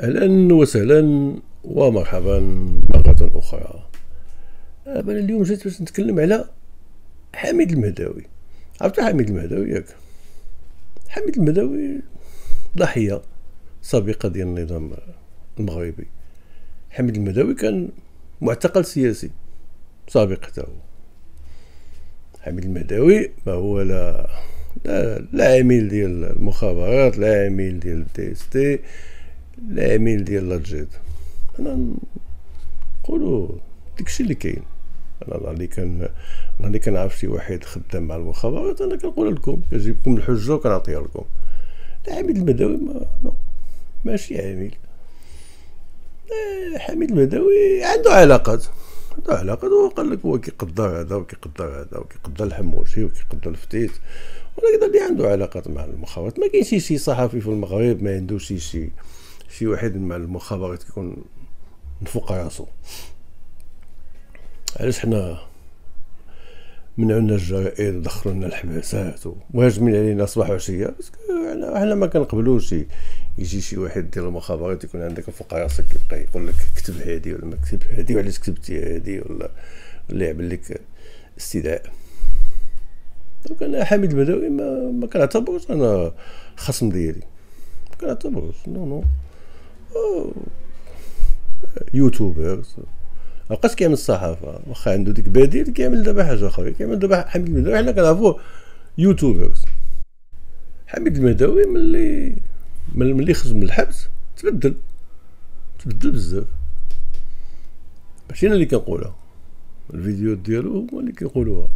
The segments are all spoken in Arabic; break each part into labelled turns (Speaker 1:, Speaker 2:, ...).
Speaker 1: أهلا وسهلا ومرحبا مرة أخرى. أنا اليوم جيت باش نتكلم على حميد المهداوي. عرفت حميد المهداوي ياك؟ حميد المهداوي ضحية سابقة ديال النظام المغربي. حميد المهداوي كان معتقل سياسي سابق حتى هو حميد المهداوي ما هو لا لا, لا عميل ديال المخابرات لا عميل ديال ال DST العميل ديال لاجيد أنا نقولو داكشي اللي كاين. أنا اللي كان أنا اللي كنعرف شي واحد خدام مع المخابرات أنا كنقول لكم كنجيب لكم الحجة وكنعطيها لكم. حميد المداوي ما نو ماشي عميل. حميد المداوي عنده علاقات. عنده علاقات وقال لك هو كيقدر هذا وكيقدر هذا وكيقدر الحموشي وكيقدر الفتيت. ولكن اللي عنده علاقات مع المخابرات ما كاينش شي صحفي في المغرب ما عندوش شي. شي واحد مع المخابرات كيكون نفوق راسو علاش حنا منعونا الجرائد ودخلوا لنا الحباسات ومهاجمين علينا صباح وعشيه حنا ما كنقبلوش يجي شي واحد ديال المخابرات يكون عندك فوق راسك يبقى يقول لك كتب هادي ولا ما كتب هادي وعلاش كتبتي هادي ولا ولا يعمل لك استدعاء. دونك أنا حميد البدوي ما, ما كنعتبروش أنا خصم ديالي. كنعتبروش. هو هو youtuber. مابقاش كيعمل الصحافة. واخا عنده ديك بديل كيعمل دابا حاجة أخرى. كيعمل دابا حميد المداوي حنا كنعرفوه youtubers. حميد المداوي ملي ملي خرج من الحبس تبدل. تبدل بزاف. ماشي أنا اللي كنقولها. الفيديو ديالو هما اللي كيقولوها.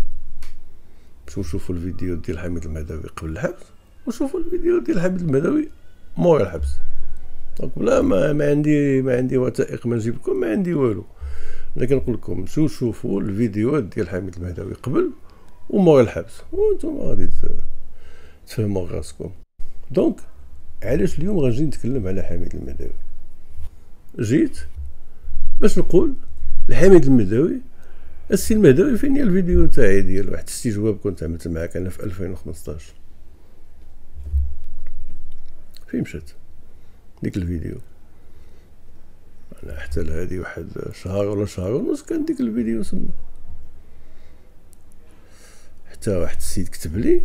Speaker 1: مشيو شوفوا الفيديو ديال حميد المداوي قبل الحبس وشوفوا الفيديو ديال حميد المداوي مور الحبس. donc بلا ما, ما عندي ما عندي وثائق ما نجيب لكم ما عندي والو. أنا كنقول لكم شو شوفوا الفيديوهات ديال حميد المهداوي قبل ومور الحبس وأنتم غادي تفهموا راسكم. donc علاش اليوم غنجي نتكلم على حميد المهداوي؟ جيت باش نقول لحميد المهداوي السي المهداوي فين هي الفيديو نتاعي ديال واحد الاستجواب كنت عملت معاك أنا في 2015 فين مشات ديك الفيديو. أنا حتى لهادي واحد شهر ولا شهر ونص كان ديك الفيديو سما حتى واحد السيد كتب لي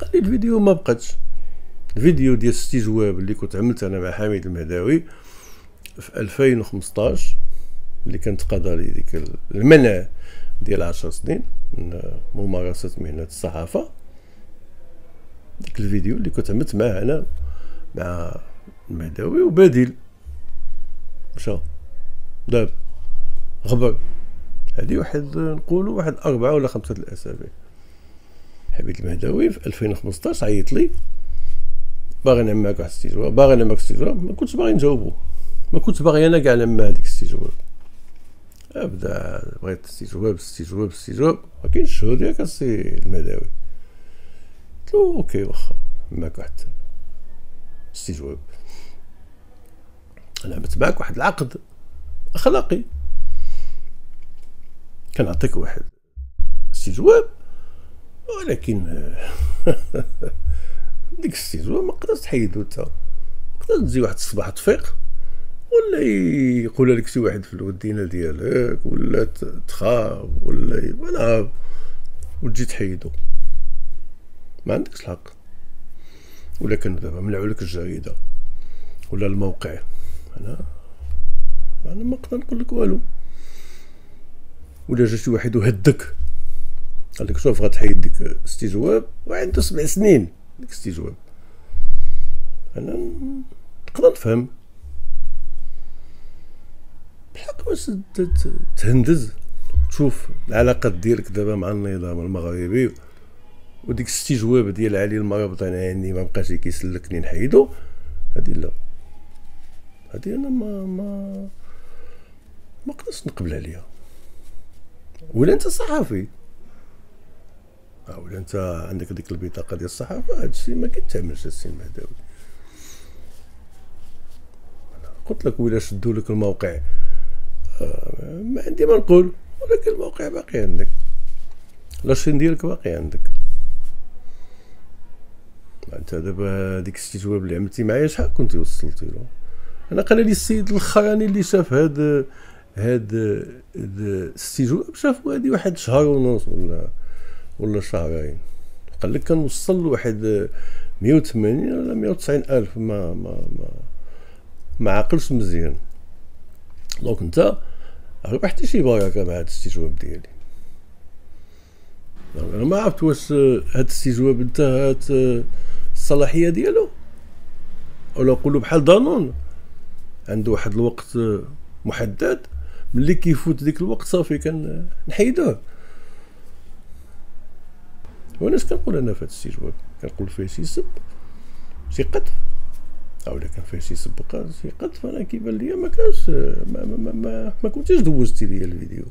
Speaker 1: قال لي الفيديو ما بقاتش. الفيديو ديال الاستجواب اللي كنت عملت أنا مع حميد المهداوي في 2015 اللي كانت قضى لي ديك المنع ديال عشر سنين من ممارسة مهنة الصحافة. ديك الفيديو اللي كنت عملت معاه أنا مع المهداوي وبديل. مشى داب غبر هادي واحد نقولوا واحد أربعة ولا خمسة الأسابيع. حبيت المهداوي في 2015 عيط لي. باغي نعمل معاك واحد الاستجواب باغي نعمل معاك استجواب ما كنتش باغي نجاوبو. ما كنتش باغي أنا كاع نعمل هذيك الاستجواب أبدا بغيت استجواب استجواب استجواب ما كاينش الشهود ياك السي المهداوي قلت له OK واخا معاك واحد استجواب أنا معك واحد العقد أخلاقي. كنعطيك واحد استجواب ولكن ديك الاستجواب ما قدرتش تحيدو انت تقدر تجي واحد الصباح تفيق ولا يقول لك شي واحد في الودينة ديالك ولا تخاف ولا ما وتجي تحيدو ما عندكش الحق. ولا كانوا دابا منعوا لك الجريدة ولا الموقع. أنا أنا ما نقدر نقول لك والو. ولا جا شي واحد وهدك. قال لك شوف غتحيد ديك استجواب وعنده سبع سنين ديك استجواب أنا نقدر نفهم. بالحق واش تهندز تشوف العلاقات ديالك دابا مع النظام المغربي. وديك الاستجواب ديال علي المرابط أنا يعني ما بقاش كيسلكني نحيدو. هادي لا. هادي أنا ما ما ما قدرتش نقبل عليها. ولا أنت صحفي ولا أنت عندك ديك البطاقة ديال الصحافة؟ هادشي ما كيتعملش السي المهداوي قلت لك ولا شدوا لك الموقع. آه ما عندي ما نقول ولكن الموقع باقي عندك. لاشين ديالك باقي عندك. أنت دابا ديك الاستجواب اللي عملتي معايا شحال كنتي وصلتي له؟ أنا قال لي السيد الاخراني اللي شاف هاد هاد الاستجواب شافوا هادي واحد شهر ونص ولا ولا شهرين. قال لك كنوصل لواحد 180 ولا 190 ألف ما ما ما ما عقلش مزيان. دونك انت ربحتي شي بركة مع هاد الاستجواب ديالي أنا ما عرفت واش هاد الاستجواب انتهت الصلاحية ديالو؟ ولا نقولوا بحال دانون؟ عنده واحد الوقت محدد ملي كيفوت ديك الوقت صافي كان نحيدوه. وأنا اش كنقول أنا في هذا الاستجواب كنقول فيه شي سب شي قذف أو كان فيه شي سبقات شي قذف أنا كيبان ليا ما كانش ما, ما, ما, ما, كنتيش دوزتي ليا الفيديو.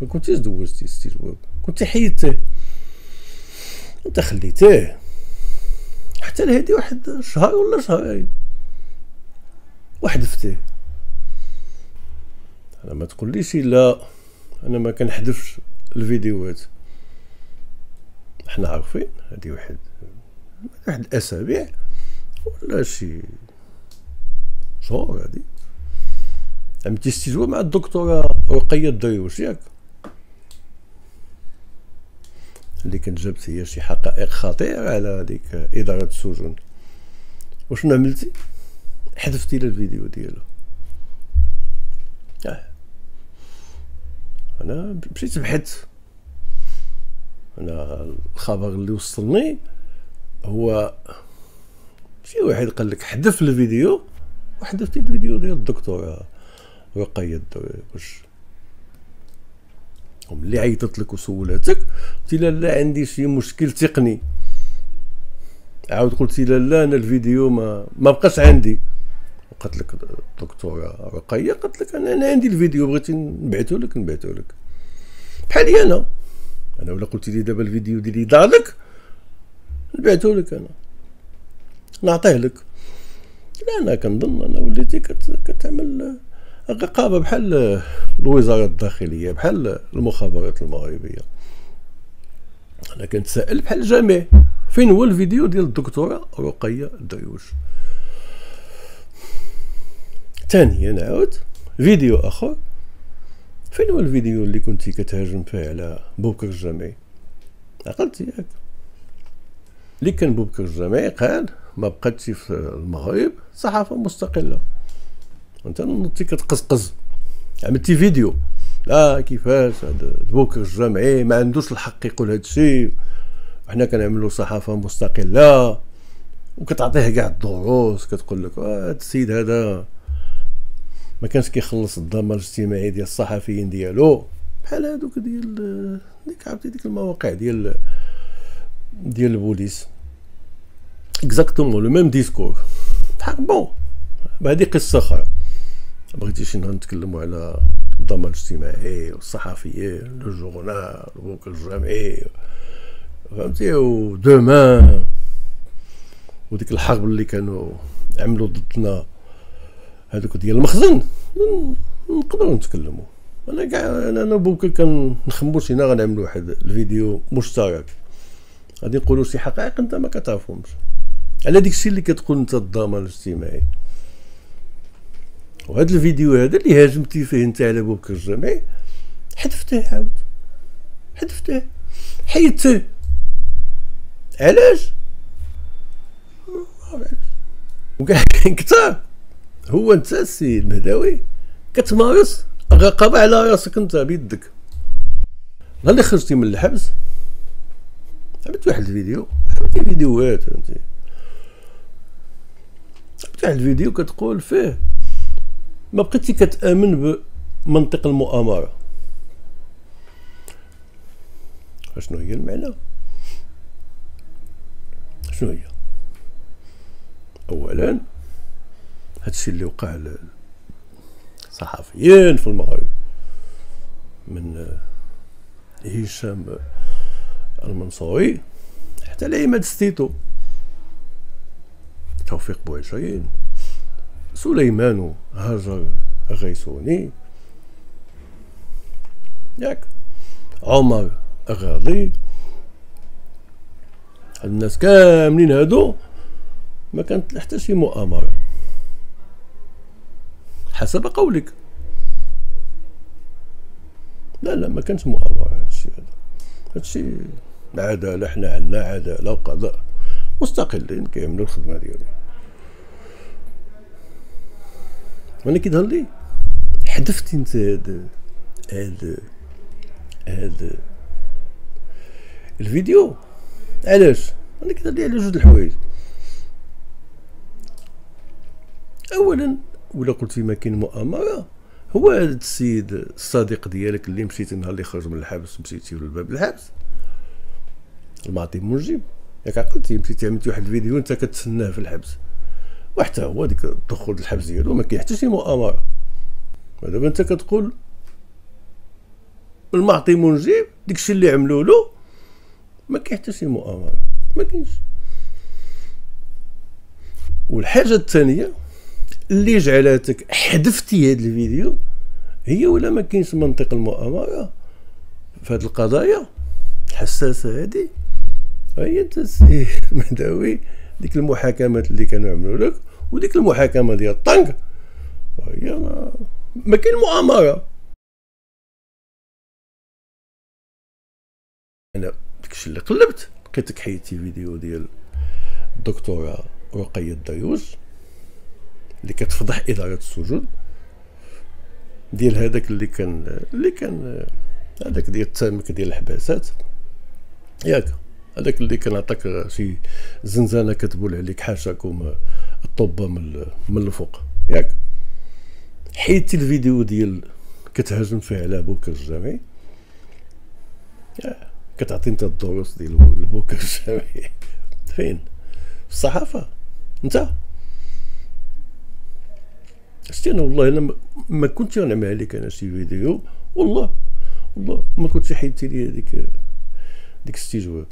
Speaker 1: ما كنتيش دوزتي الاستجواب كنت حيدته أنت خليتيه. حتى لهادي واحد شهر ولا شهرين. وحذفتيه أنا ما تقوليش لا أنا ما كنحذفش الفيديوهات. حنا عارفين هادي واحد واحد الأسابيع ولا شي شهور هادي. عملتي استجواب مع الدكتورة رقية الدريوش ياك اللي كانت جابت هي شي حقائق خطيرة على هذيك إدارة السجون. وشنو عملتي؟ حذفتي لها الفيديو ديالو. آه. أنا مشيت بحثت أنا الخبر اللي وصلني هو شي واحد قال لك حذف الفيديو وحذفتي الفيديو ديال الدكتورة رقية واش وملي عيطت لك وسولاتك قلتي لها لا عندي شي مشكل تقني. عاود قلتي لها لا أنا الفيديو ما ما بقاش عندي. قالت لك الدكتوره رقية قالت لك أنا, أنا عندي الفيديو بغيتي نبعثو لك نبعثو لك. بحالي أنا. أنا ولا قلتي لي دابا الفيديو ديالي لك نبعثو لك أنا. نعطيه لك. لا أنا كنظن أنا وليتي كتعمل رقابه بحال الوزارة الداخلية بحال المخابرات المغربية. أنا كنتسائل بحال الجميع فين هو الفيديو ديال الدكتورة رقية الدريوش ثانيا نعاود فيديو آخر. فين هو الفيديو اللي كنتي كتهاجم فيه على بوكر الجامعي؟ عقلتي ياك. اللي كان بوبكر الجامعي قال ما بقاتش في المغرب صحافة مستقلة. وانت نوضتي كتقزقز. عملتي فيديو. آه كيفاش؟ هذا بوكر الجامعي ما عندوش الحق يقول هذا الشيء. وحنا كنعملوا صحافة مستقلة. وكتعطيه كاع الدروس كتقول لك آه هذا السيد هذا ما كانش كيخلص الضمان الاجتماعي ديال الصحفيين ديالو. بحال هادوك ديال ديك عرفتي ديك المواقع ديال ديال البوليس. exactement le même discours بحال bon هذه قصة أخرى. بغيتيش نتكلموا على الضمان الاجتماعي والصحفيين Le Journal بوبكر الجامعي فهمتي؟ و Demain وديك الحرب اللي كانوا عملوا ضدنا. هذوك ديال المخزن. نقدروا نتكلموا. أنا كاع أنا بوكا كنخمو شينا غنعملوا واحد الفيديو مشترك. غادي نقولوا شي حقائق أنت ما كتعرفهمش. على ديك الشيء اللي كتقول أنت الضمان الاجتماعي. وهذا الفيديو هذا اللي هاجمتي فيه أنت على بوكر الجامعي حذفته عاود. حذفته حيدته علاش؟ وكاع كثار هو انت السي المهداوي كتمارس الرقابه على راسك انت بيدك. نهار اللي خرجتي من الحبس. عملت واحد الفيديو. عملتي فيديوهات فهمتي؟ عملت واحد الفيديو كتقول فيه ما بقيتي كتأمن بمنطق المؤامرة. شنو هي المعنى؟ شنو هي؟ اولا هادشي اللي وقع للصحفيين في المغرب من هشام المنصوري حتى لعماد ستيتو. توفيق بوعشرين سليمان هاجر الغيسوني ياك عمر الغاضي الناس كاملين هادو ما كانت حتى شي مؤامرة. حسب قولك. لا لا ما كانش مؤامرة. هادشي هذا هادشي عدالة حنا عندنا عدالة وقضاء مستقلين كيعملوا الخدمة ديالهم. وأنا كيظهر لي حذفتي انت هاد هاد هاد الفيديو. علاش؟ أنا لي على جوج الحوايج. اولا ولا قلتي ما كاين مؤامرة؟ هو هذا السيد الصديق ديالك اللي مشيتي نهار اللي خرج من الحبس مشيتي لباب الحبس. المعطي منجب ياك عقلتي مشيتي عملتي واحد الفيديو انت كتسناه في الحبس. وحتى هو ديك الدخول الحبس ديالو ما كاين حتى شي مؤامرة. دابا انت كتقول المعطي منجب داكشي اللي عملوا له ما كاين حتى شي مؤامرة. ما كاينش. والحاجة الثانية اللي جعلتك حذفتي هذا الفيديو هي ولا ما كاينش منطق المؤامرة في هذه القضايا؟ الحساسة هذه هي انت سي مهداوي ديك المحاكمات اللي كانوا يعملوا لك وديك المحاكمة ديال الطنق هي ما, ما كاين مؤامرة. أنا داكشي اللي قلبت لقيتك حيدتي فيديو ديال الدكتورة رقية الديوج اللي كتفضح إدارة السجون. ديال هذاك اللي كان اللي كان هذاك ديال التامك ديال الحباسات. ياك. هذاك اللي كان عطاك شي زنزانة كتبوا عليك حاشاكم الطبة من من الفوق. ياك. حيدتي الفيديو ديال كتهاجم فيه على بوكر الجامعي. كتعطي انت الدروس ديال البوكر الجامعي. فين؟ في الصحافة. انت. شتي أنا والله أنا ما كنتش غنعمل عليك أنا شي فيديو والله والله ما كنتش حيدتي لي هذيك ديك الاستجواب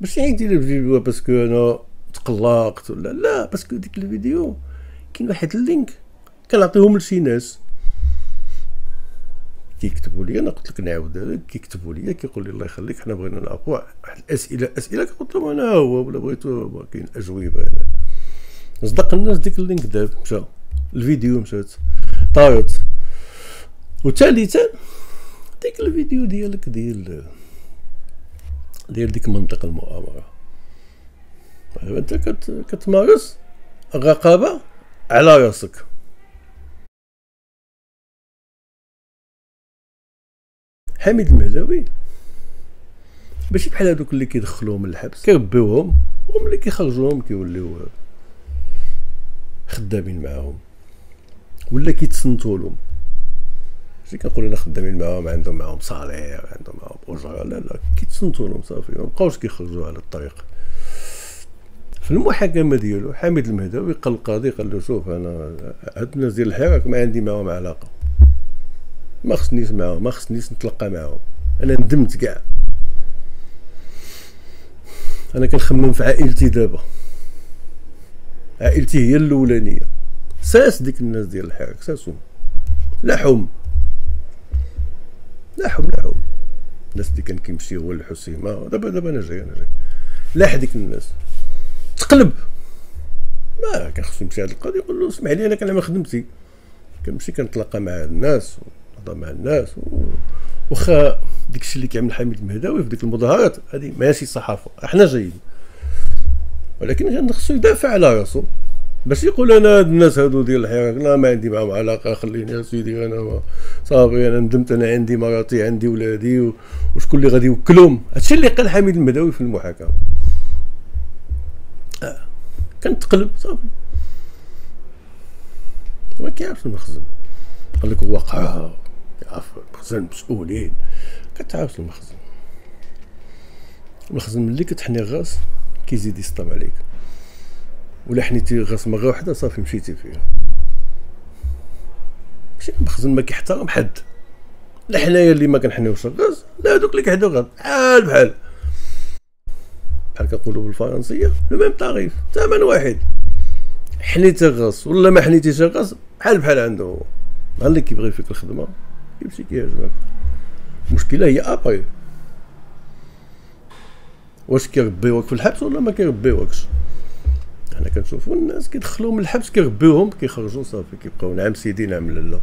Speaker 1: ماشي حيدتي لي الفيديو parce que أنا تقلقت ولا لا parce que ديك الفيديو كاين واحد link كنعطيهم لشي ناس. كيكتبوا لي أنا قلت لك نعاود كيكتبوا لي كيقول لي الله يخليك حنا بغينا نعرفوا واحد الأسئلة أسئلة قلت لهم أنا هو ولا بغيتو كاين أجوبة هنا. صدق الناس ديك اللينك داب مشى. الفيديو مشات. طارت وثالثا ديك الفيديو ديالك ديال ديال ديك منطق المؤامرة. أنت كتمارس الرقابة على راسك. حميد المهداوي ماشي بحال هذوك اللي كيدخلوهم الحبس كيربيوهم وملي كيخرجوهم كيوليو خدامين معاهم. ولا كيتصنتوا لهم ماشي كنقول أنا خدامين معاهم عندهم معاهم صالير عندهم معاهم اجره لا لا كيتصنتوا لهم صافي. ما بقاوش كيخرجوا على الطريق. في المحاكمه ديالو حامد المهداوي قال القاضي قال له شوف أنا هاد الناس ديال الحراك ما عندي معاهم علاقة. ما خصنيش معاهم ما خصنيش نتلقى معاهم. أنا ندمت كاع. أنا كنخمم في عائلتي دابا. عائلتي هي الأولانية. ساس ديك الناس ديال الحراك ساسهم. لحم لحم لحم الناس اللي كان كيمشي هو الحسيمة. دابا دابا أنا جاي أنا جاي. لاح ديك الناس. تقلب. ما كان خصو يمشي هذا القاضي يقول له اسمح لي أنا كنعمل خدمتي. كنمشي كنتلاقى مع الناس ونهضر مع الناس و... واخا داكشي اللي كيعمل حميد المهداوي في ديك المظاهرات هذه ماشي صحافة. إحنا جايين. ولكن خصو يدافع على راسو. باش يقول أنا هاد الناس هادو ديال الحراك لا ما عندي معاهم علاقة خليني سيدي أنا صافي أنا ندمت أنا عندي مراتي عندي ولادي وشكون اللي غادي يوكلهم؟ هادشي اللي قال حميد المهداوي في المحاكمه آه. كان تقلب صافي. ما كيعرفش المخزن. قال لك هو قرا يعرف المخزن مسؤولين. كتعرف المخزن. المخزن ملي كتحني الراس كيزيد يسطم عليك. ولا حنيتي غاس مرة واحدة صافي مشيتي فيها. ماشي المخزن ما كيحترم حد. لا حنايا اللي ما كنحنيوش الغاز لا هذوك اللي كيحنيو الغاز بحال بحال. بحال كنقولوا بالفرنسية le même tarif ثمن واحد. حنيتي الغاز ولا ما حنيتيش الغاز بحال بحال عنده هو. مع اللي كيبغي فيك الخدمة كيمشي كيهاجمك المشكلة هي après. واش كيربيوك في الحبس ولا ما كيربيوكش؟ حنا كنشوفوا الناس كيدخلوهم الحبس كيربيوهم كيخرجوا صافي كيبقاو نعم سيدي نعم لالا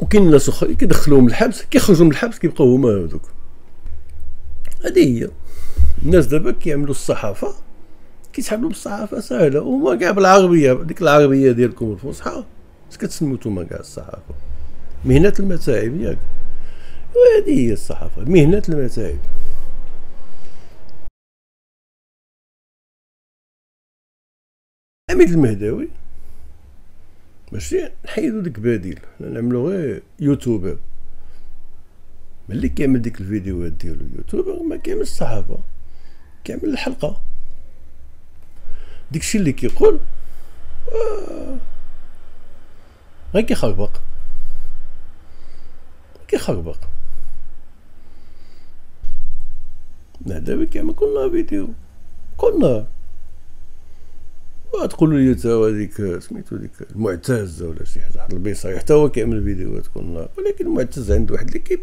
Speaker 1: وكاين ناس اخرين كيدخلوهم الحبس كيخرجوا من الحبس كيبقاو هما هذوك هذه هي. الناس دابا كيعملوا الصحافة كيتحملوا بالصحافة سهله وما كاع بالعربية ديك العربية ديالكم الفصحى اش كتسموا نتوما كاع الصحافة؟ مهنة المتاعب ياك. وهذه هي الصحافة مهنة المتاعب. حميد المهداوي. ماشي نحيدو ديك بديل نعملو غير يوتيوبر. ملي كيعمل ديك الفيديوهات ديالو يوتيوبر ما كيعملش الصحافه كيعمل الحلقة. ديكشي اللي كيقول آه غير كيخربق. كيخربق. نهداوي كيعمل كل نهار فيديو. كل نهار. تقولوا لي تا هذيك سميتو ديك المعتز ولا شي حاجة واحد البيصه حتى هو كيعمل فيديوهات كل نهار ولكن المعتز عنده واحد ليكيب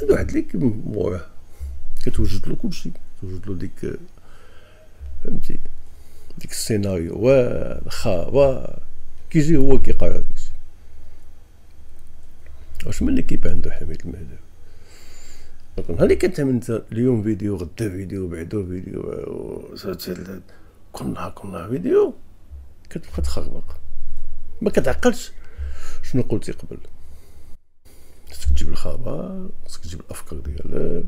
Speaker 1: عنده واحد ليكيب موراه كتوجد له كلشي توجد له ديك فهمتي؟ ديك السيناريو والخا كيجي هو كيقرا داكشي واش من ليكيب عنده حميد المهداوي؟ هذه كتعمل انت اليوم فيديو غدا فيديو بعدو فيديو كل نهار كل نهار فيديو كتبقى تخربق. ما كتعقلش. شنو قلتي قبل؟ خصك تجيب الخبر خصك تجيب الأفكار ديالك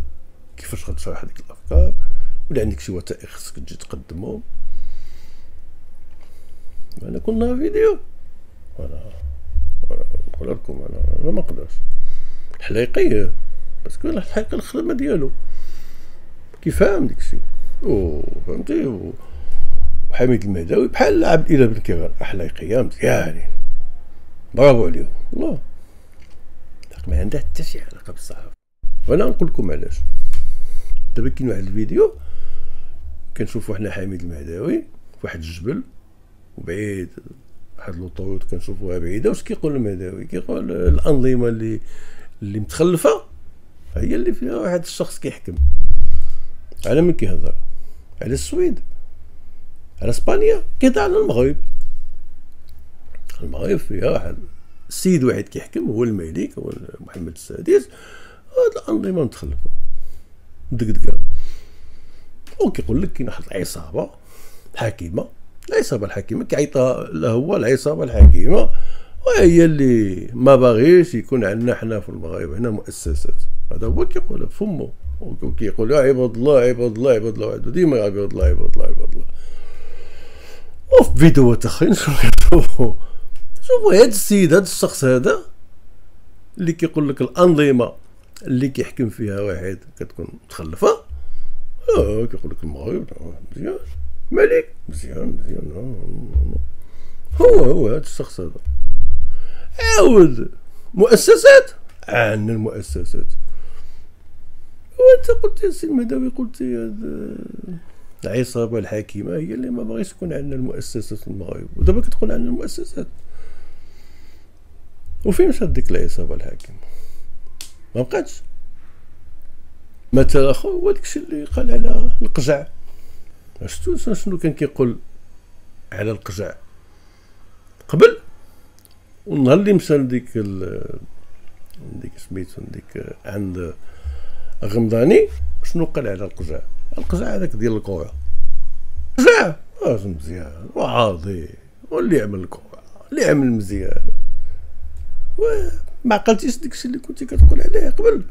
Speaker 1: كيفاش غتشرح هذيك الأفكار؟ ولا عندك شي وثائق خصك تجي تقدمهم أنا كل نهار فيديو. أنا نقول لكم أنا أنا ما نقدرش. الحلايقي باسكو الحقيقة الخدمة ديالو. كيفهم داكشي أو فهمتي؟ وحميد المهداوي بحال عبد الإله بن كيغان احلايقيه مزيانين برافو عليهم. والله ما عندها حتى شي علاقة بالصحافة. وأنا نقول لكم علاش. دابا كاين واحد الفيديو كنشوفو حنا حميد المهداوي في واحد الجبل وبعيد واحد لوطوروت كنشوفوها بعيدة. واش كيقول المهداوي؟ كيقول الأنظمة اللي اللي متخلفة هي اللي فيها واحد الشخص كيحكم. على من كيهضر. على السويد. إسبانيا كيهضر على المغرب. المغرب فيها واحد السيد واحد كيحكم هو الملك هو محمد السادس. هاد الأنظمة متخلفة. دقدقه وكيقول لك كاين واحد العصابة حاكمه العصابة الحاكمة كيعيطها هو العصابة الحاكمة. وهي اللي ما باغيش يكون عندنا حنا في المغرب هنا مؤسسات. هذا هو كيقول فمه. وكيقول عباد الله عباد الله عباد الله. ديما عباد الله عباد الله عباد الله. وفي فيديوهات اخرين شوفوا شوفوا هذا السيد هذا الشخص هذا اللي كيقول لك الأنظمة اللي كيحكم فيها واحد كتكون متخلفة. آه كيقول لك المغرب مزيان. ملك مزيان مزيان هو هو هذا الشخص هذا. عاود مؤسسات عندنا المؤسسات. وانت قلت يا سي المهداوي قلت العصابة الحاكمة هي اللي ما بغيش يكون عندنا المؤسسات في المغرب ودابا كتقول عندنا المؤسسات. وفين مشات ديك العصابة الحاكمة؟ ما بقاتش. مثل اخو هو داكشي اللي قال على القجع. شفتو؟ شنو كان كيقول على القجع؟ قبل. والنهار اللي مشى لديك ديك سميتو ديك عند غمضاني شنو قال على القجع؟ القجع هذاك ديال الكره قجع راجل مزيان وعاضي واللي يعمل الكره اللي عمل مزيان. ما عقلتيش داكشي اللي كنتي كتقول عليه قبل؟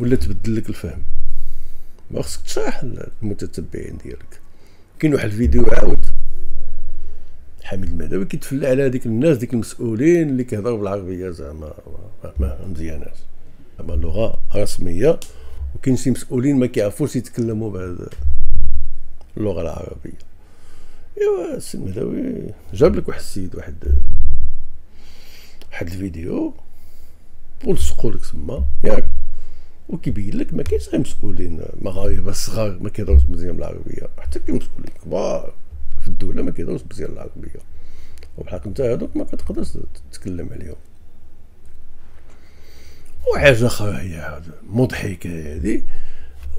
Speaker 1: ولا تبدل لك الفهم؟ ما خصك تشرح للمتتبعين ديالك. كاين واحد الفيديو عاود. حميد المهداوي كيتفلى على هذيك الناس ديك المسؤولين اللي كيهضروا بالعربية زعما ما مزياناش. زعما لغة رسمية. وكاين شي مسؤولين ما كيعرفوش يتكلموا بهذا اللغة العربية. إيوا السي المهداوي جاب لك واحد السيد واحد واحد الفيديو ولصقوا لك تما ياك. وكيبين لك ما كاينش غير مسؤولين مغاربة صغار ما كيهضروش مزيان بالعربية. حتى كاين مسؤولين كبار في الدولة ما كيهضروش مزيان العربيه وبحق انت هذوك ما كتقدرش تتكلم عليهم. وحاجه هي مضحكة هذه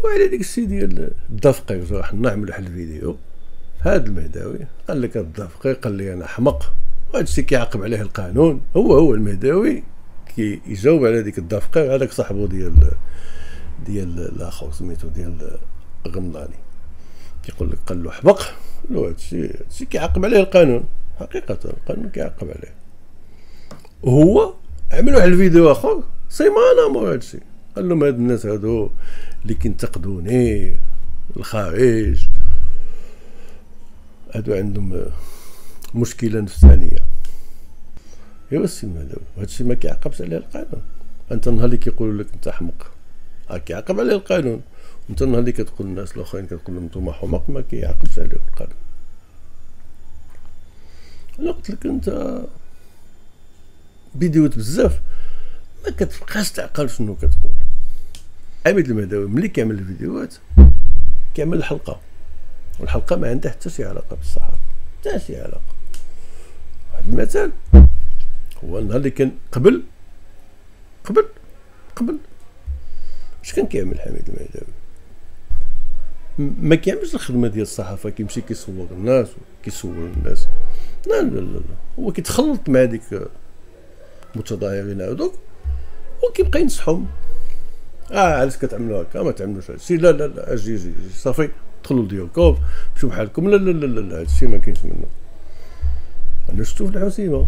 Speaker 1: وعلى ديك الشيء ديال الدفقي راح نعمل واحد الفيديو. هذا المهداوي قال لك الدفقي قال لي أنا حمق وهذا الشيء كيعاقب عليه القانون. هو هو المهداوي كيجاوب على ديك الدفقي هذاك صاحبو ديال ديال الآخر سميتو ديال غمضاني. كيقول لك قال له حبق له هادشي هادشي كيعاقب عليه القانون. حقيقة القانون كيعاقب عليه. وهو عمل واحد الفيديو آخر. سيمانه مور هادشي. قال لهم هاد الناس هادو اللي كينتقدوني الخارج هادو عندهم مشكلة نفسانية. ايوا السي هذا هادشي ما كيعاقبش عليه القانون. أنت النهار اللي كيقولوا لك أنت حمق كيعاقب عليه القانون. انت النهار اللي كتقول الناس الأخرين كتقول لهم نتوما حمق ما كيعاقبش عليهم القانون. أنا قلت لك أنت فيديوهات بزاف. ما كتبقاش تعقل شنو كتقول. عميد المهداوي ملي كيعمل الفيديوهات كيعمل الحلقة. والحلقة ما عندها حتى شي علاقة بالصحافه حتى شي علاقة. واحد المثال هو النهار اللي كان قبل قبل قبل. اش كان كيعمل حميد المهداوي ما كيعملش الخدمة ديال الصحافة كيمشي كيصور الناس كيصور الناس. لا لا لا. هو كيتخلط مع ديك المتظاهرين هذوك وكيبقى ينصحهم. آه علاش كتعملوا هكا ما تعملوش هادشي لا لا لا أجي أجي صافي دخلوا ديالكم مشيو بحالكم. لا لا لا لا هادشي ما كاينش منه. أنا شفتو في العزيمه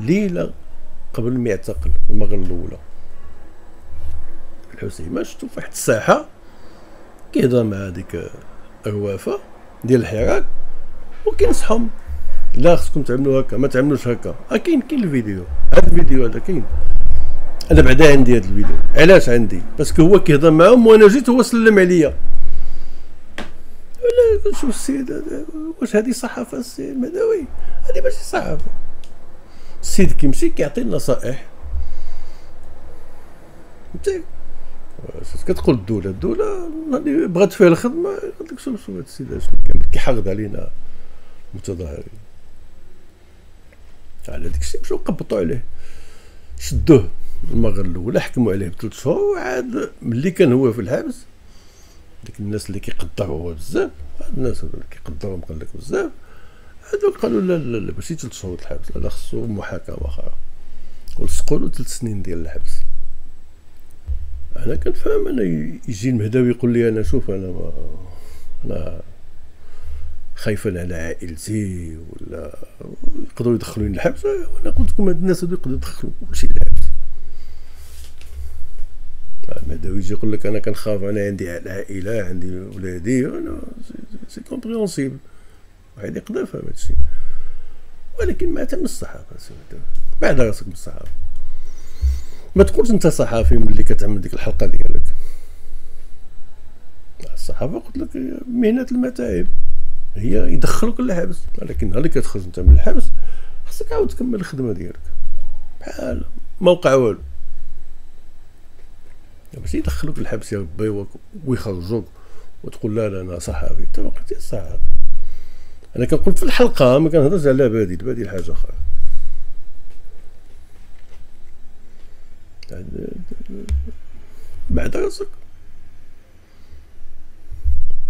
Speaker 1: ليلة قبل ما يعتقل المره الأولى. الحسيمه شفتو في واحد الساحة كيهضر مع هذيك الروافه ديال الحراك وكينصحهم. لا خصكم تعملوا هكا ما تعملوش هكا. آه كاين كاين الفيديو. هذا الفيديو هذا كاين. أنا بعدا عندي هذا الفيديو. علاش عندي؟ باسكو هو كيهضر معاهم وأنا جيت هو سلم عليا. ولا شوف السيد واش هذه صحافة السيد؟ المداوي هذه ماشي صحافة. السيد كيمشي كيعطي النصائح. أنت كتقول الدولة الدولة بغات فيها الخدمة قلت لك شوف شوف هذا السيد شنو كيحرض علينا متظاهرين. على ديك الشيء مشاو قبطوا عليه. شدوه. المره الأولى حكموا عليه بثلاث شهور وعاد ملي كان هو في الحبس ديك الناس اللي كيقدروه بزاف الناس اللي كيقدروهم قال لك بزاف هادو قالوا لا لا لا ماشي ثلاث شهور الحبس لا خصو محاكمة أخرى ولصقوا له ثلاث سنين ديال الحبس. أنا كنفهم أنا يجي المهداوي يقول لي أنا شوف أنا ما أنا خايفا على عائلتي ولا يقدروا يدخلوني للحبس وأنا قلت لكم هاد الناس هادو يقدروا يدخلوا كلشي. المهداوي يجي يقول لك أنا كنخاف أنا عندي عائلة عندي ولادي c'est compréhensible واحد يقدر يفهم هادشي ولكن ما تم الصحافة بعد راسك بالصحافة. ما تقولش أنت صحافي ملي كتعمل ديك الحلقة ديالك. الصحافة قلت لك مهنة المتاعب هي يدخلوك للحبس. ولكن اللي كتخرج أنت من الحبس. خصك عاود تكمل الخدمة ديالك. بحال ما وقع والو. باش يدخلوك للحبس يا ربي ويخرجوك وتقول لا لا أنا صحابي انت ما قلتي صحابي أنا كنقول في الحلقة ما كنهضرش على بديل بديل حاجة أخرى. بعد راسك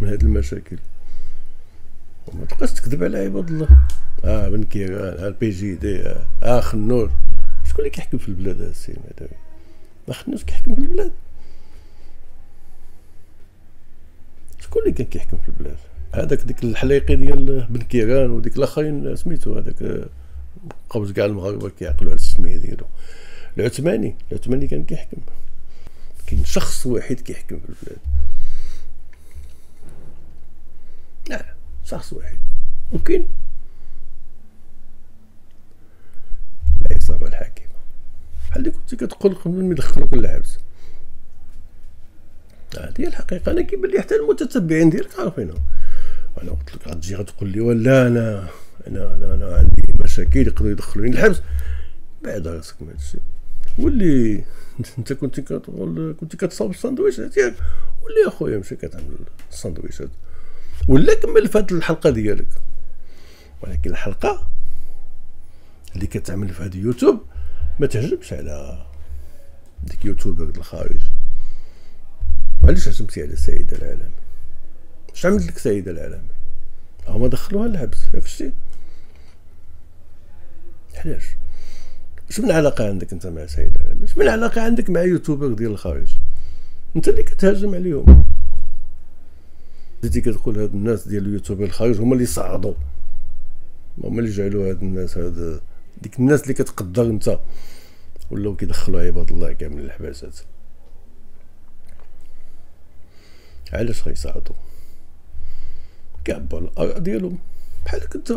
Speaker 1: من هاد المشاكل. وما تبقاش تكذب على عباد الله. آه بن كيران آه ال PJD آه, أخنوش شكون اللي كيحكم في البلاد السي المهداوي أخنوش كيحكم في البلاد. شكون اللي كان كيحكم في البلاد. هذاك ديك الحليقي ديال بن كيران وديك الآخرين سميتو هذاك قبض كاع المغاربة كيعقلوا على السمية ديالو. العثماني العثماني كان كيحكم. كاين شخص واحد كيحكم في البلاد. لا شخص واحد وكاين العصابه الحاكمة. بحال اللي كنت كتقول قبل ما يدخلوك للحبس. هذه الحقيقة. أنا كيبان لي حتى المتتبعين ديالك عارفينها أنا قلت لك غتجي غتقول لي ولا أنا أنا أنا, أنا عندي مشاكل يقدروا يدخلوني للحبس. بعد راسك من هادشي واللي أنت كنت كتقول كنت كتصاوب الساندويشات ديالك ولي اخويا مشي كتعمل الساندويشات. ولا كمل هذه الحلقة ديالك. ولكن الحلقة اللي كتعمل في هذا يوتيوب ما تهجمش على ديك يوتيوبر الخارج علاش هجمتي على سيدة العالمي اش عملت لك سيدة العالمي هما دخلوها للحبس شتي؟ علاش؟ اش من علاقة عندك انت مع سيدة العالمي اش من علاقة عندك مع يوتيوبر ديال الخارج؟ انت اللي كتهاجم عليهم. بديتي كتقول هاد الناس ديال اليوتيوبر الخارج هما اللي صعدوا. هما اللي جعلوا هاد الناس هاد ديك الناس اللي كتقدر انت. ولاو كيدخلوا عباد الله كامل الحباسات. علاش غيصعدوا كعبوا الأراء ديالهم بحالك انت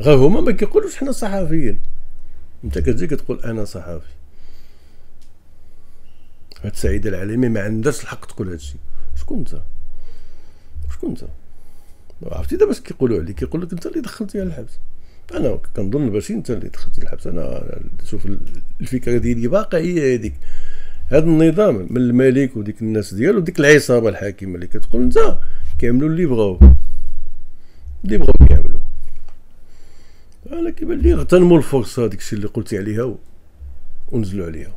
Speaker 1: غير هما ما كيقولوش حنا صحفيين. أنت كتجي كتقول أنا صحفي. هاد سعيد العليمي ما عندهاش الحق تقول هادشي شكون أنت؟ شكون أنت؟ عرفتي دابا اش كيقولوا عليك. كيقول لك أنت اللي دخلتيها الحبس. أنا كنظن ماشي أنت اللي دخلتي الحبس. أنا شوف الفكرة ديالي باقا هي هذيك. هذا النظام من الملك وديك الناس ديالو وديك العصابة الحاكمة اللي كتقول أنت كيعملوا اللي بغاو اللي بغاو كيعملوا أنا كيبان لي اغتنموا الفرصة ديك الشيء اللي قلتي عليها ونزلوا عليها.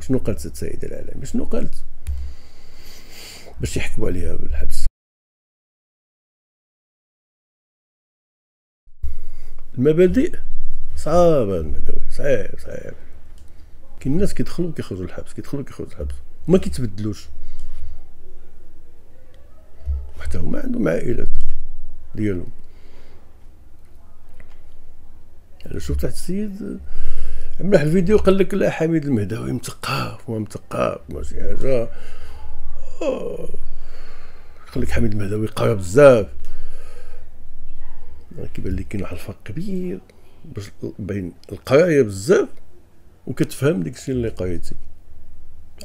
Speaker 1: شنو قالت السيده العالمي شنو قالت؟ باش يحكموا عليها بالحبس. المبادئ صعابة المبادئ. صعيب صعيب. كاين الناس كيدخلوا كيخرجوا الحبس كيدخلوا كيخرجوا الحبس. وما كيتبدلوش. حتى هما عندهم عائلات ديالهم. أنا شفت واحد السيد عمل واحد الفيديو قال لك لا حميد المهداوي مثقف مثقف ماشي حاجة. قال لك حميد المهداوي قرا بزاف. كيبان لي كاين واحد الفرق كبير بين القرايه بزاف. وكتفهم ديك الشيء اللي قريتي.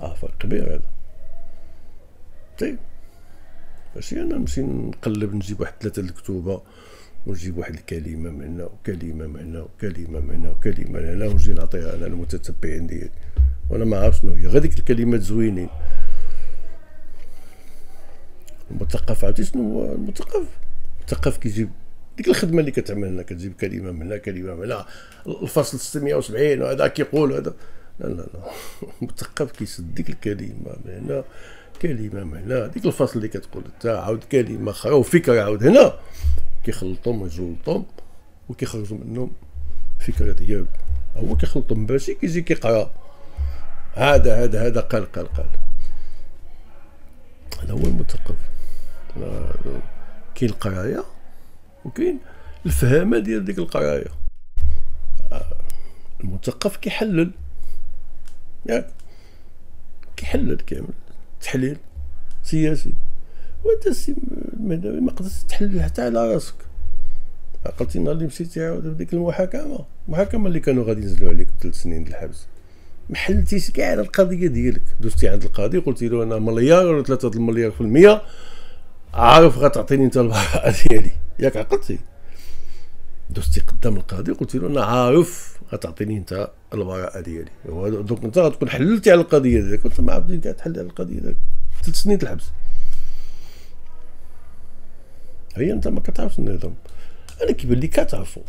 Speaker 1: آه فرق كبير هذا. طيب. ماشي أنا نمشي نقلب نجيب واحد ثلاثة الكتوبة ونجيب واحد الكلمة من هنا وكلمة من هنا وكلمة من هنا وكلمة من هنا ونجي نعطيها أنا للمتتبعين ديالي. وأنا ما عارف شنو هي. غير ديك الكلمات زوينين. المثقف عرفتي شنو هو المثقف؟ المثقف كيجيب ديك الخدمة اللي كتعمل هنا كتجيب كلمة من هنا كلمة من هنا الفصل 670 وهذا كيقول هذا. لا لا لا. المثقف كيسد ديك الكلمة من هنا كلمة من هنا. ديك الفصل اللي كتقول أنت عاود كلمة أخرى وفكرة عاود هنا. كيخلطهم ويجلطهم وكيخرجوا منهم فكرة ديالو. هو كيخلطهم باشي كيجي كيقرأ. هذا هذا هذا قال قال قال. هذا هو المثقف. كاين القرايه وكاين الفهامة ديال ديك القراية. المثقف كيحلل. ياك كيحلل كامل. تحليل سياسي. وانت السي المهدوي ما قدرتش تحلل حتى على راسك. عقلتي نهار اللي مشيتي عاود ديك المحاكمة. المحاكمه اللي كانوا غادي ينزلوا عليك ثلاث سنين ديال الحبس. ما حلتيش كاع على القضية ديالك. دوزتي عند القاضي قلتي له أنا مليار ولا ثلاثة المليار في المية. عارف غتعطيني أنت البراءة ديالي. ياك عقلتي. دوزتي قدام القاضي قلت له أنا عارف غتعطيني أنت البراءه ديالي. donc أنت غتكون حللتي على القضية ديالك قلت ما عرفتي كاع تحل على القضية ديالك. ثلاث سنين الحبس هي أنت ما كتعرفش النظام. أنا كيبان لي كتعرفو.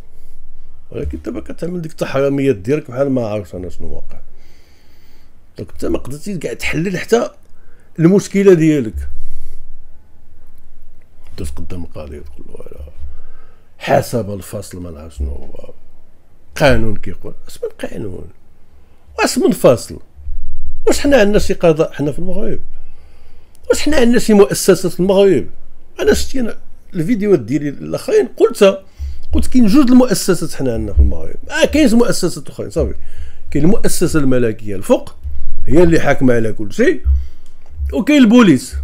Speaker 1: ولكن دابا كتعمل ديك التحرميات ديالك بحال ما عارفش أنا شنو واقع. donc أنت ما قدرتيش كاع تحلل حتى المشكلة ديالك. دوز قدام القاضي تقول له حسب الفصل ما نعرف شنو هو. قانون كيقول اش من قانون. واش من فصل واش حنا عندنا شي قضاء حنا في المغرب؟ واش حنا عندنا شي مؤسسات في المغرب؟ أنا شتي الفيديوهات ديالي الأخرين قلت قلت كاين جوج المؤسسات حنا عندنا في المغرب. آه كاين مؤسسات أخرين صافي. كاين المؤسسة الملكية الفوق هي اللي حاكمة على كل شيء. وكاين البوليس.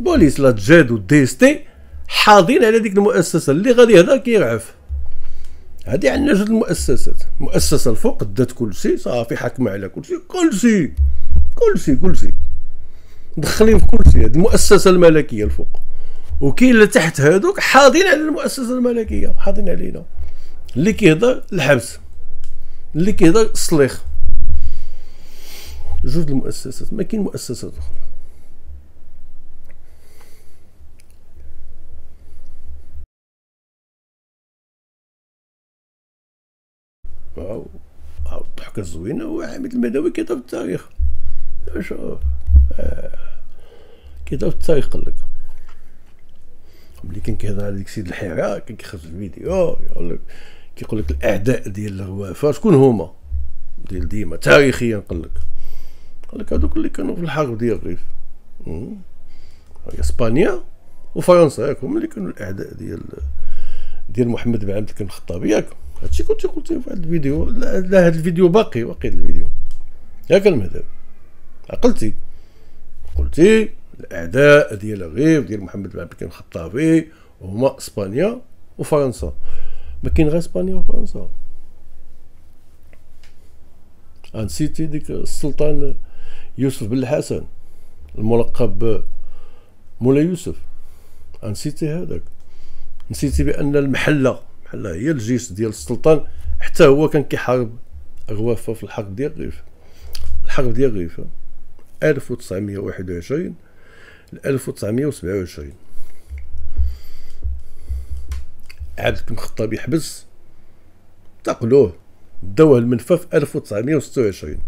Speaker 1: بوليس la DST حاضين على ديك المؤسسة اللي غادي هذا كيرعف هذه عندنا جوج المؤسسات. المؤسسه الفوق دات كل شيء صافي حاكمة على كل شيء كل شيء كل شيء كل شيء مدخلين في كل شيء هذه المؤسسة الملكية الفوق. وكاين اللي تحت هذوك حاضين على المؤسسة الملكية حاضين علينا. اللي كيهضر الحبس. اللي كيهضر الصليخ. جوج المؤسسات ما كاين مؤسسات أخرى. الضحكة الزوينة هو حميد المدوي كتب التاريخ. شوف آه. في التاريخ قال لك. ملي كان كيهضر على ديك السيد الحيرة كان كيخرج الفيديو يقول لك كيقول لك الأعداء ديال الروافه شكون هما؟ ديال ديما تاريخيا قال لك. قال لك هذوك اللي كانوا في الحرب ديال الريف إسبانيا وفرنسا ياك هما اللي كانوا الأعداء ديال ديال محمد بن عبد الخطابي ياك هادشي كنت قلتيه في هذا الفيديو لا هذا الفيديو باقي باقي الفيديو. ياك المهدب عقلتي. قلتي الأعداء ديال الريف ديال محمد بن عبد الكريم الخطابي هما إسبانيا وفرنسا. ما كاين غير إسبانيا وفرنسا. نسيتي ديك السلطان يوسف بن الحسن الملقب مولا يوسف. نسيتي هذاك. نسيتي بأن المحلة المحله هي الجيش ديال السلطان حتى هو كان كيحارب غوافه في الحرب ديال الريف الحرب ديال الريف 1921 ل 1927 عبد الكريم الخطابي حبس اعتقلوه داوه المنفى في 1926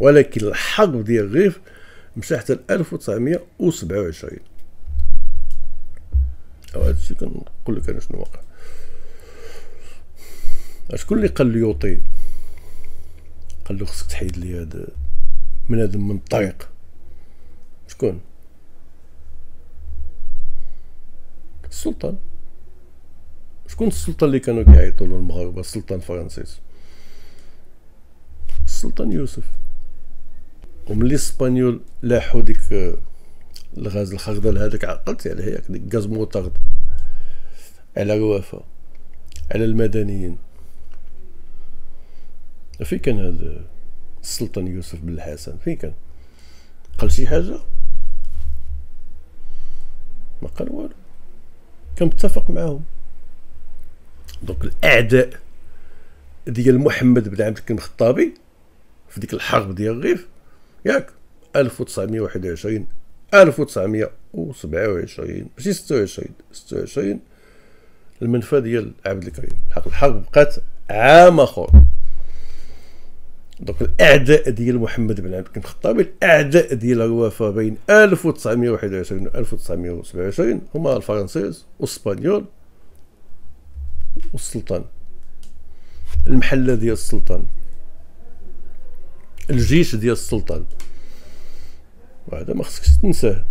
Speaker 1: ولكن الحرب ديال الريف مشى حتى ل 1927 أو هادشي كنقول لك أنا شنو واقع. شكون اللي قال ليوطي قال له خصك تحيد لي هذا بنادم من الطريق. شكون؟ السلطان. شكون السلطان اللي كانوا كيعيطوا له المغاربة؟ السلطان فرانسيس السلطان يوسف. وملي الإسبانيول لاحوا ديك الغاز الخردل هذاك عقلتي عليه ياك ديك غاز موطرد على الوفا على المدنيين. فين كان هذا السلطان يوسف بن الحسن؟ فين كان. قال شي حاجة؟ ما قال والو. كان متفق معاهم. donc الأعداء ديال محمد بن عبد الكريم الخطابي في ديك الحرب ديال الريف ياك 1921 1927 ماشي 26 26 المنفى ديال عبد الكريم. الحرب بقات عام آخر. donc الأعداء ديال محمد بن عبد الخطابي الأعداء ديال الروافة بين 1921 و 1927 هما الفرنسيس والإسبانيول والسلطان. المحلة ديال السلطان. الجيش ديال السلطان. وهذا ما خصكش تنساه.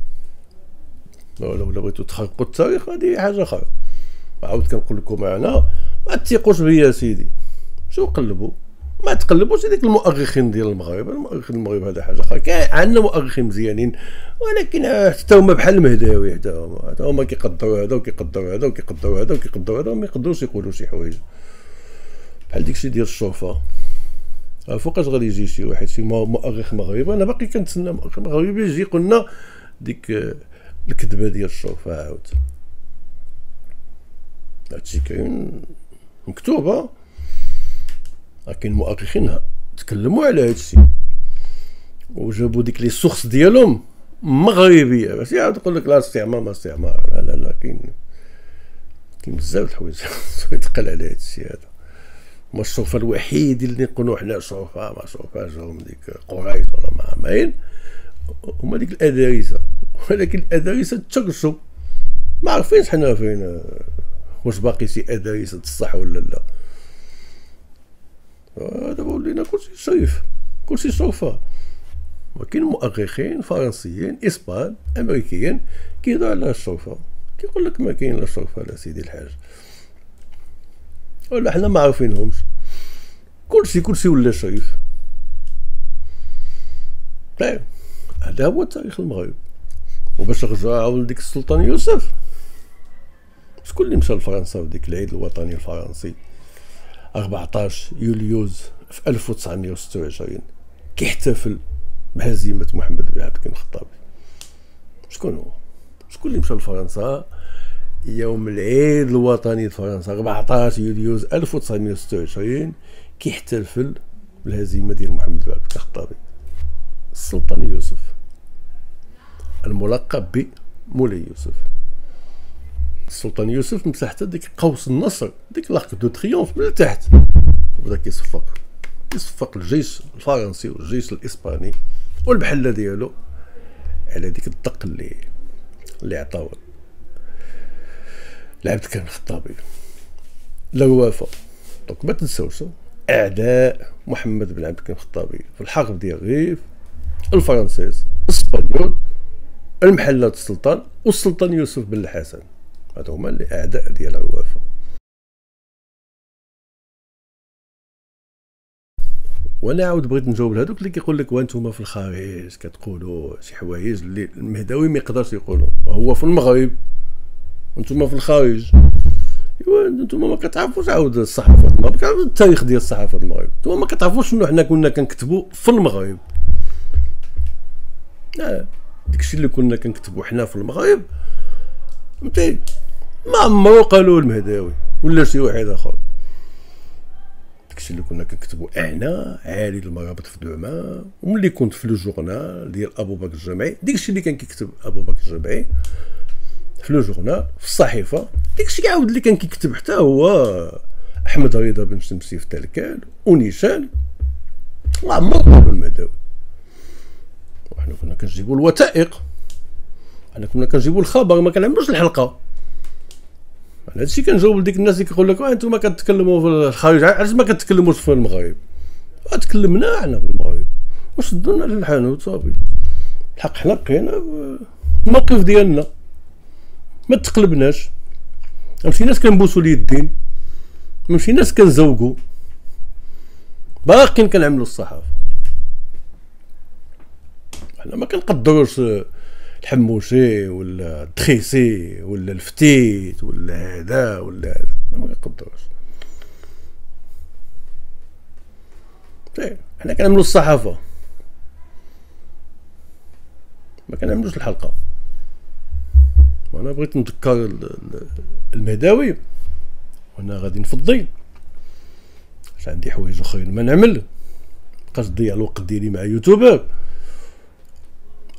Speaker 1: ولا ولا بغيتو تخرقوا التاريخ هذه حاجة أخرى. عاود كنقول لكم أنا ما تثيقوش بيا سيدي. شو قلبوا ما تقلبوش هذيك المؤرخين ديال المغرب. المؤرخين المغرب هذا حاجة أخرى. كاين عندنا مؤرخين مزيانين ولكن حتى هما بحال المهداوي حتى هما. حتى هما كيقدروا هذا وكيقدروا هذا وكيقدروا هذا وكيقدروا هذا وما يقدروش يقولوا شي حوايج. بحال ديكشي ديال الشوفه فوقاش غادي يجي شي واحد شي مؤرخ مغربي؟ أنا باقي كنتسنى مؤرخ مغربي يجي يقول ديك الكذبة ديال الشوفه عاود. هادشي كاين مكتوبه لكن المؤرخين تكلموا على هادشي وجابوا ديك لي سورس ديالهم مغربية. بس يعاود يقول لك لا استعمار ما استعمار. لا لا لا كاين كاين بزاف الحوايج يتقال على هادشي هذا. هما الشوفه الوحيد اللي نقولوا حنا شوفه ما شوفه جاهم ديك قريش ولا ما عماين هما ديك الادارسه ولكن الادارسه تشرشوا ما عارفينش حنا فين واش باقي شي ادارسه الصح ولا لا. دابا ولينا كلشي شريف كلشي شوفه ولكن مؤرخين فرنسيين إسبان أمريكيين كيهضروا على الشوفه كيقول لك ما كاين لا شوفه لا سيدي الحاج. ولا حنا ما عارفينهمش. كلشي كلشي ولا شريف طيب هذا هو تاريخ المغرب وباش نرجعو لديك السلطان يوسف. شكون اللي مشى لفرنسا في ديك العيد الوطني الفرنسي؟ 14 يوليوز في 1926 كيحتفل بهزيمة محمد بن عبد الكريم الخطابي شكون هو؟ شكون اللي مشى لفرنسا؟ يوم العيد الوطني لفرنسا 14 يوليوز 1926 كيحتفل بالهزيمة ديال محمد بن عبد الكريم الخطابي السلطان يوسف. الملقب بمولاي يوسف. السلطان يوسف مشى حتى ديك قوس النصر ديك l'Arc de Triomphe من تحت. وبدا كيصفق يصفق الجيش الفرنسي والجيش الإسباني والمحلة ديالو على ديك الدق اللي اللي عطاو لعبد الكريم الخطابي الروافة. donc ما تنساوش أعداء محمد بن عبد الكريم الخطابي في الحرب ديال الريف الفرنسيس الإسبانيول المحلات السلطان والسلطان يوسف بن الحسن. هادو هما اللي اعداء ديال الوافه وأنا عاود بغيت نجاوب لهذوك اللي كيقول لك وأنتم في الخارج كتقولوا شي حوايج اللي المهداوي ما يقدرش يقولوا هو في المغرب وأنتم في الخارج. أيوا أنتم ما كتعرفوش عاود الصحافة المغرب كتعرفوا التاريخ ديال الصحافة المغرب. أنتم ما كتعرفوش شنو حنا كنا كنكتبوا في المغرب. آه. داكشي اللي كنا كنكتبوا حنا في المغرب. فهمتي؟ ما عمرو قالوا المهداوي ولا شي واحد آخر. داكشي اللي كنا كنكتبوا أنا عالي المرابط في دوما وملي كنت في لو جورنال ديال أبو بكر الجمعي داكشي اللي كان كيكتب أبو بكر الجمعي في لو جورنال في الصحيفة داكشي عاود اللي كان كيكتب حتى هو أحمد رضا بن شمسي في تلكال ونيشان. الله عمر قالوا المهداوي وحنا كنا كنجيبوا الوثائق. حنا كنا كنجيبوا الخبر ما كنعملوش الحلقة. هذا الشيء كنجاوب لديك الناس اللي كيقول لك أنتم كتكلموا في الخارج. علاش ما كتكلموش في المغرب؟ تكلمنا حنا في المغرب. وشدوا لنا للحانوت صافي؟ الحق حنا بقينا الموقف ديالنا. ما تقلبناش. ماشي ناس كنبوسوا اليدين ماشي ناس كنزوقوا؟ باقيين كنعملوا الصحافة. حنا ما كنقدروش الحموشي ولا الدخيسي ولا الفتيت ولا هذا ولا هذا. ما كنقدروش طيب حنا كنعملوا الصحافة. ما كنعملوش الحلقة. وأنا بغيت نذكر المهداوي. وأنا غادي نفضي. عندي حوايج أخرين ما نعمل. مابقاش نضيع الوقت ديالي مع يوتيوبر.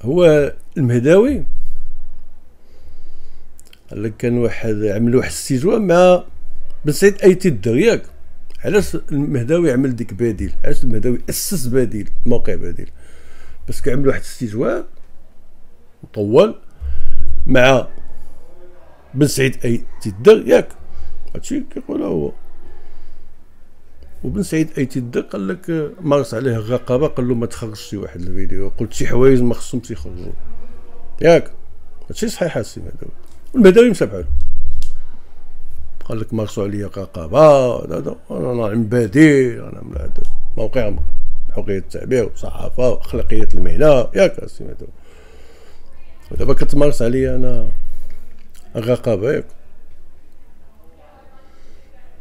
Speaker 1: هو المهداوي؟ قال لك كان واحد عمل واحد الاستجواب مع بن سعيد أيتي الدر ياك علاش المهداوي عمل ديك بديل علاش المهداوي أسس بديل موقع بديل بس كيعمل واحد الاستجواب مطول مع بن سعيد أيتي الدر ياك هادشي كيقول هو. وبن سعيد أيتي الدق قال لك مارس عليه الرقابة قال له ما تخرجش شي واحد الفيديو. قلت شي حوايج ما خصهمش يخرجوا. ياك. هادشي صحيح السي مهداوي والمهداوي مشى بحالو قال لك مارسوا عليا رقابه هذا أنا عم بادي أنا من هذا. موقع حريه التعبير وصحافه وأخلاقية المهنة. ياك السي مهداوي ودابا كتمارس عليا أنا الرقابه ياك.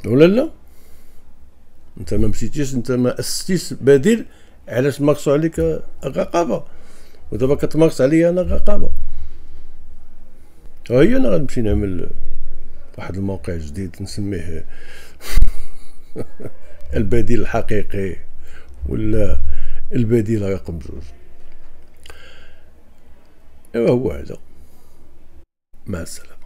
Speaker 1: ولا لا؟ أنت ما مشيتيش أنت ما أسستيش بديل علاش مارسوا عليك الرقابه ودابا كتمارس عليا أنا الرقابه هي أنا غنمشي نعمل واحد الموقع جديد نسميه البديل الحقيقي ولا البديل رقم جوج إيوا هو هذا. مع السلامة.